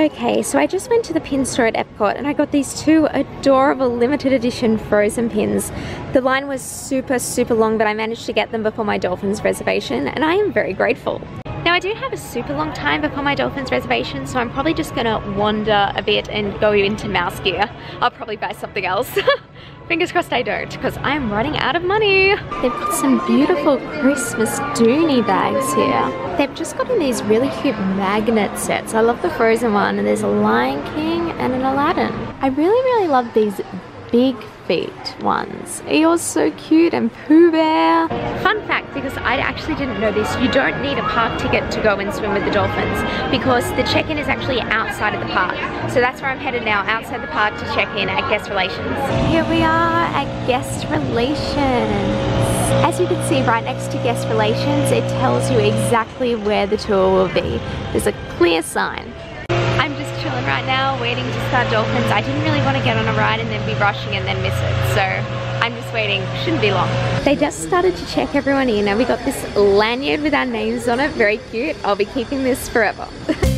Okay, so I just went to the pin store at Epcot and I got these two adorable limited edition frozen pins. The line was super, super long, but I managed to get them before my Dolphins reservation and I am very grateful. Now I do have a super long time before my Dolphins reservation, so I'm probably just gonna wander a bit and go into mouse gear. I'll probably buy something else. Fingers crossed I don't, because I am running out of money. They've got some beautiful Christmas Dooney bags here. They've just got in these really cute magnet sets. I love the Frozen one, and there's a Lion King and an Aladdin. I really, really love these big feet ones. Eeyore's so cute and Pooh Bear. Fun fact, because I actually didn't know this, you don't need a park ticket to go and swim with the dolphins because the check-in is actually outside of the park. So that's where I'm headed now, outside the park to check in at Guest Relations. Here we are at Guest Relations. As you can see right next to guest relations, it tells you exactly where the tour will be. There's a clear sign chilling right now, waiting to start dolphins. I didn't really want to get on a ride and then be rushing and then miss it. So I'm just waiting, shouldn't be long. They just started to check everyone in and we got this lanyard with our names on it, very cute. I'll be keeping this forever.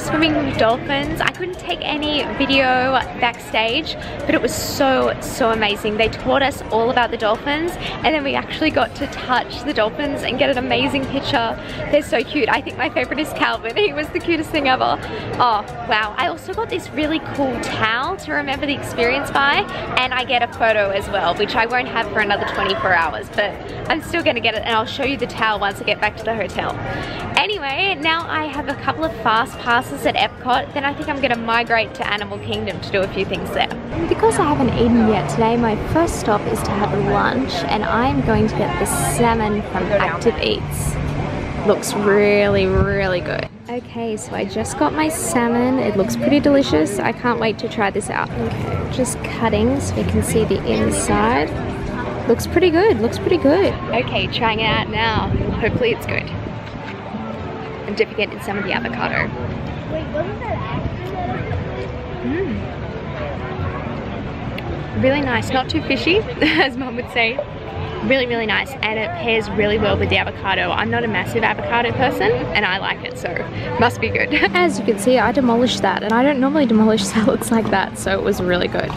swimming with dolphins. I couldn't take any video backstage, but it was so, so amazing. They taught us all about the dolphins, and then we actually got to touch the dolphins and get an amazing picture. They're so cute. I think my favorite is Calvin. He was the cutest thing ever. Oh, wow. I also got this really cool towel to remember the experience by, and I get a photo as well, which I won't have for another 24 hours, but I'm still gonna get it, and I'll show you the towel once I get back to the hotel. Anyway, now I have a couple of fast passes at Epcot, then I think I'm gonna migrate to Animal Kingdom to do a few things there. Because I haven't eaten yet today, my first stop is to have lunch and I'm going to get the salmon from Active Eats. Looks really, really good. Okay, so I just got my salmon. It looks pretty delicious. I can't wait to try this out. Okay, just cutting so we can see the inside. Looks pretty good, looks pretty good. Okay, trying it out now. Hopefully it's good. I'm dipping it in some of the avocado. Mm. Really nice, not too fishy, as mom would say. Really, really nice, and it pairs really well with the avocado. I'm not a massive avocado person, and I like it, so must be good. As you can see, I demolished that, and I don't normally demolish salads like that, so it was really good.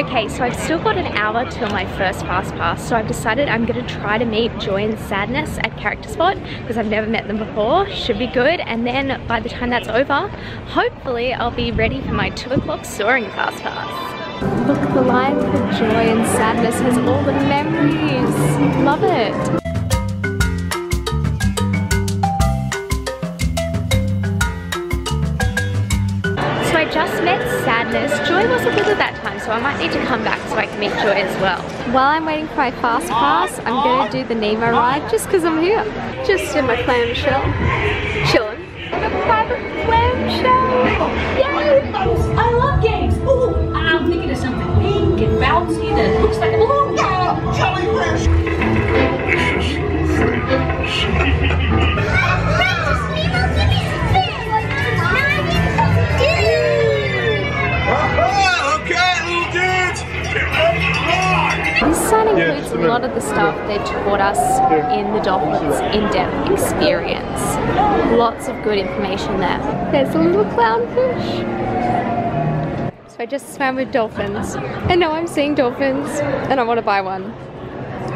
Okay, so I've still got an hour till my first fast pass, so I've decided I'm gonna try to meet Joy and Sadness at Character Spot because I've never met them before. Should be good, and then by the time that's over, hopefully I'll be ready for my two o'clock Soarin' fast pass. Look, the line for Joy and Sadness has all the memories. Love it. So I just met Sadness. Joy with at that time, so I might need to come back so I can meet Joy as well. While I'm waiting for my fast pass, I'm going to do the Nemo ride just because I'm here. Just in my clamshell. Chilling. In a private clamshell. Yay! I love games. Ooh, I'm thinking of something pink and bouncy that looks like a balloon. Lot of the stuff they taught us in the Dolphins in-depth experience. Lots of good information there. There's a little clownfish. So I just swam with dolphins and now I'm seeing dolphins and I want to buy one.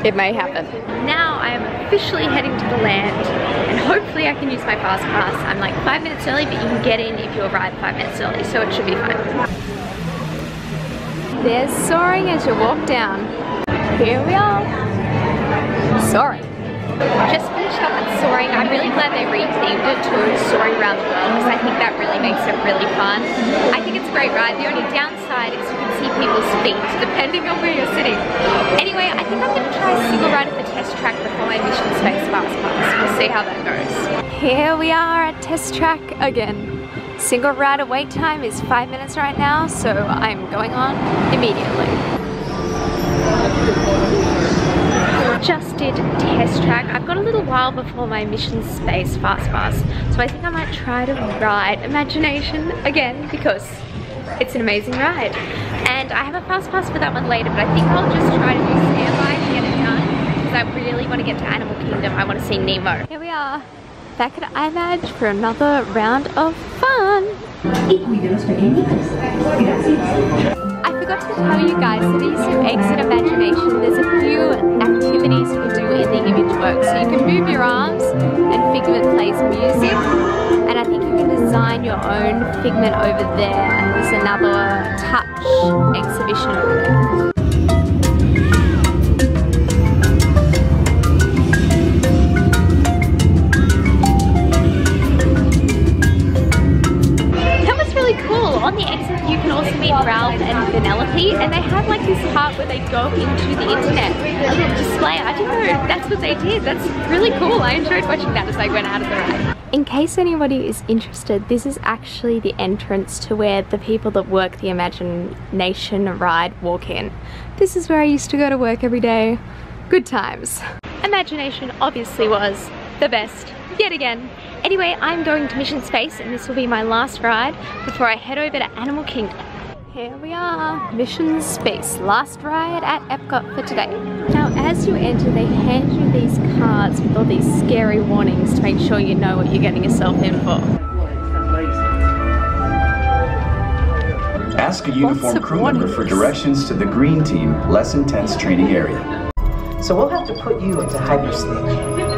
It may happen. Now I am officially heading to the land and hopefully I can use my fast pass. I'm like five minutes early but you can get in if you arrive five minutes early so it should be fine. There's Soarin' as you walk down. Here we are. Soarin'. Just finished up at Soarin'. I'm really glad they rethemed it to Soarin' Around the World because I think that really makes it really fun. I think it's a great ride. The only downside is you can see people's feet depending on where you're sitting. Anyway, I think I'm going to try a single ride at the test track before my Mission Space Fast Pass. We'll see how that goes. Here we are at test track again. Single rider wait time is five minutes right now, so I'm going on immediately. Just did test track. I've got a little while before my mission space fast pass, so I think I might try to ride Imagination again because it's an amazing ride. And I have a fast pass for that one later, but I think I'll just try to do standby to get it done because I really want to get to Animal Kingdom. I want to see Nemo. Here we are back at IMAG for another round of fun. I forgot to tell you guys that you exit Imagination, there's a few activities you can do in the image work. So you can move your arms and Figment plays music. And I think you can design your own Figment over there. And there's another touch exhibition over there. On the exit you can also meet Ralph and Vanellope and they have like this part where they go into the internet, a little display. I don't know that's what they did. That's really cool. I enjoyed watching that as I went out of the ride. In case anybody is interested, this is actually the entrance to where the people that work the Imagination ride walk in. This is where I used to go to work every day. Good times. Imagination obviously was the best yet again. Anyway, I'm going to Mission Space and this will be my last ride before I head over to Animal Kingdom. Here we are, Mission Space, last ride at Epcot for today. Now as you enter, they hand you these cards with all these scary warnings to make sure you know what you're getting yourself in for. Ask a uniformed crew member for directions to the green team, less intense training area. So we'll have to put you into hypersleep.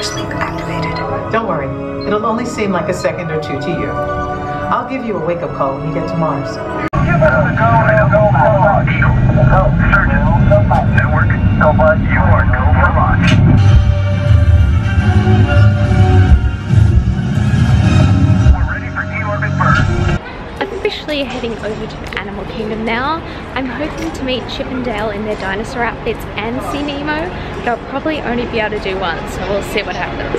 Hypersleep activated. Don't worry, it'll only seem like a second or two to you. I'll give you a wake-up call when you get to Mars. Officially heading over to Kingdom now. I'm hoping to meet Chip and Dale in their dinosaur outfits and see Nemo, but I'll probably only be able to do one, so we'll see what happens.